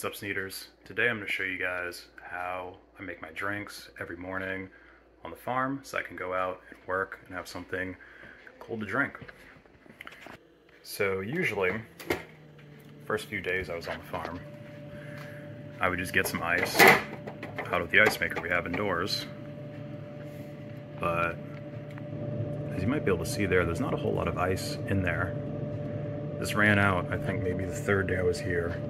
What's up, Sneeders? Today I'm going to show you guys how I make my drinks every morning on the farm so I can go out and work and have something cold to drink. So usually, first few days I was on the farm, I would just get some ice out of the ice maker we have indoors. But as you might be able to see there, there's not a whole lot of ice in there. This ran out, I think maybe the third day I was here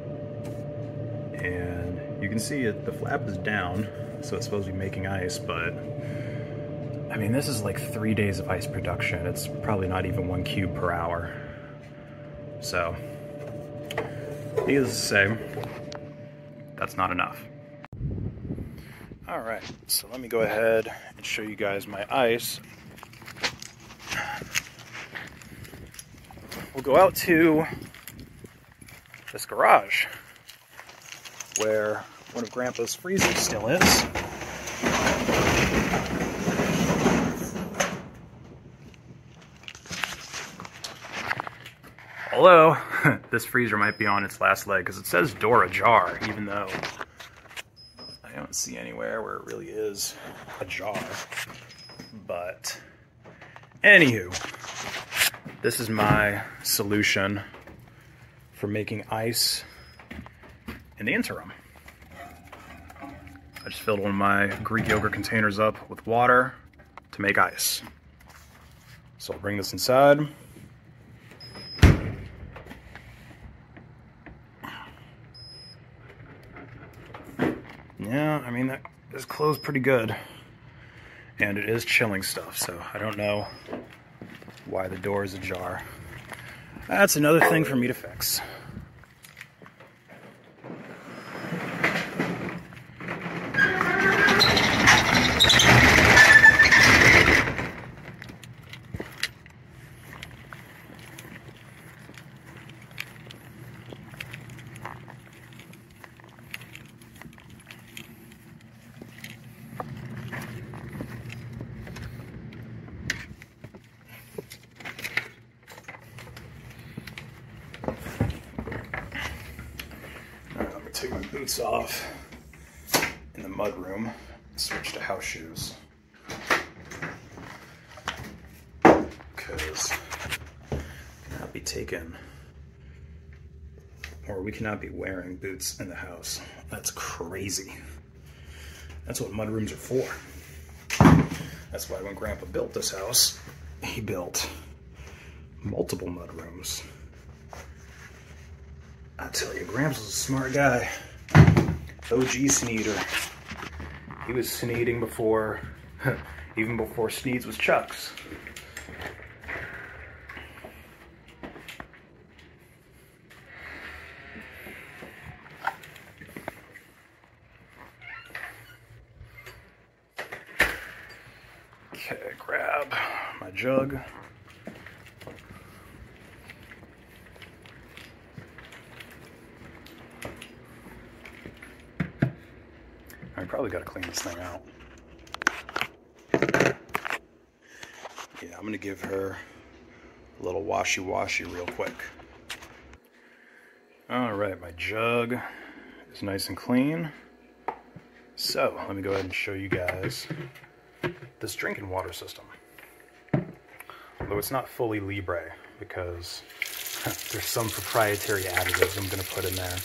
and you can see it, the flap is down, so it's supposed to be making ice, but I mean, this is like three days of ice production. It's probably not even one cube per hour. So, needless to say, that's not enough. All right, so let me go ahead and show you guys my ice. We'll go out to this garage where one of Grandpa's freezers still is. Although, this freezer might be on its last leg because it says door ajar, even though I don't see anywhere where it really is ajar. But, anywho, this is my solution for making ice in the interim. I just filled one of my Greek yogurt containers up with water to make ice. So I'll bring this inside. Yeah, I mean, that is closed pretty good. And it is chilling stuff, so I don't know why the door is ajar. That's another thing for me to fix. Take my boots off in the mud room switch to house shoes. Because cannot be taken or we cannot be wearing boots in the house. That's crazy. That's what mud rooms are for. That's why when Grandpa built this house, he built multiple mud rooms. I tell you, Gramps was a smart guy. OG Sneeder. He was Sneeding before, even before Sneeds was Chucks. Okay, grab my jug. Probably got to clean this thing out. Yeah, I'm going to give her a little washy-washy real quick. All right, my jug is nice and clean. So, let me go ahead and show you guys this drinking water system. Although it's not fully Libre because there's some proprietary additives I'm to put in there.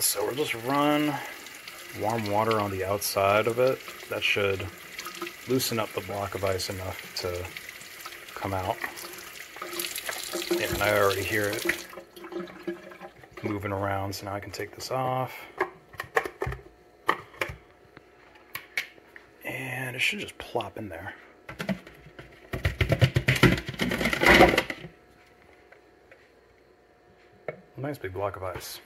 So we'll just run warm water on the outside of it. That should loosen up the block of ice enough to come out. And I already hear it moving around, so now I can take this off. And it should just plop in there. Nice big block of ice.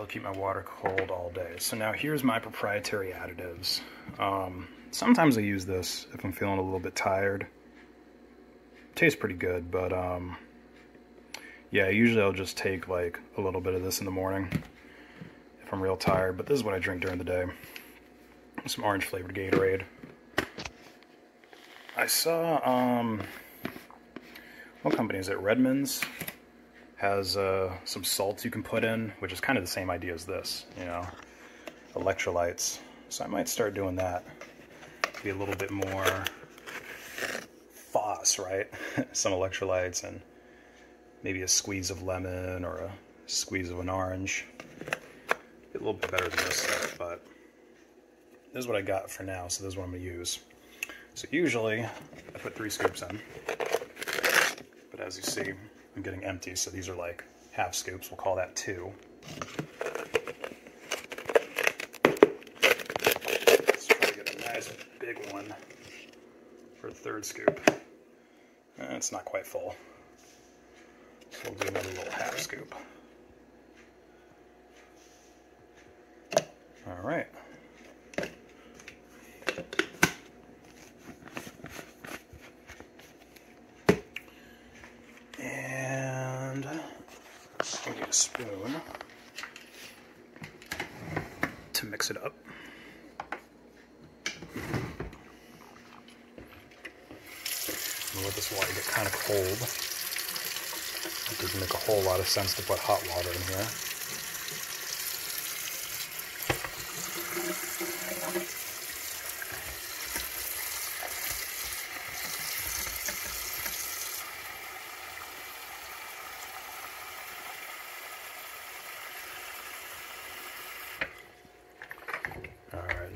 That'll keep my water cold all day. So now here's my proprietary additives. Um, sometimes I use this if I'm feeling a little bit tired. Tastes pretty good, but um, yeah, usually I'll just take like a little bit of this in the morning if I'm real tired. But this is what I drink during the day. Some orange flavored Gatorade. I saw, um, what company is it? Redmond's has uh, some salts you can put in, which is kind of the same idea as this, you know, electrolytes. So I might start doing that. Be a little bit more FOSS, right? some electrolytes and maybe a squeeze of lemon or a squeeze of an orange. a little bit better than this stuff, but this is what I got for now, so this is what I'm going to use. So usually I put three scoops in, but as you see, I'm getting empty, so these are like half scoops. We'll call that two. Let's try to get a nice big one for a third scoop. Eh, it's not quite full. So we'll do another little half scoop. All right. And I need a spoon to mix it up. Let this water get kind of cold. It doesn't make a whole lot of sense to put hot water in here.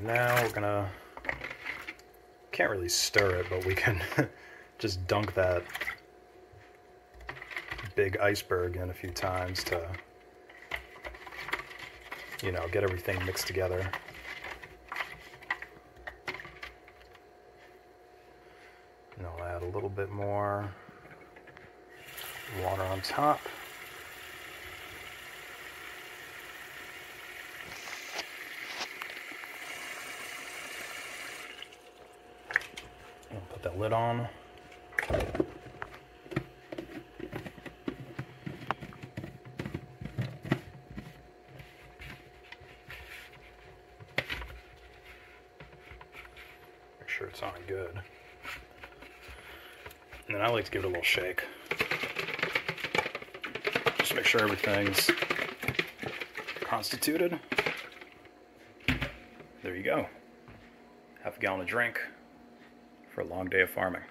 Now we're gonna can't really stir it, but we can just dunk that big iceberg in a few times to, you know, get everything mixed together. And I'll add a little bit more water on top. That lid on. Make sure it's on good. And then I like to give it a little shake. Just make sure everything's constituted. There you go. Half a gallon of drink for a long day of farming.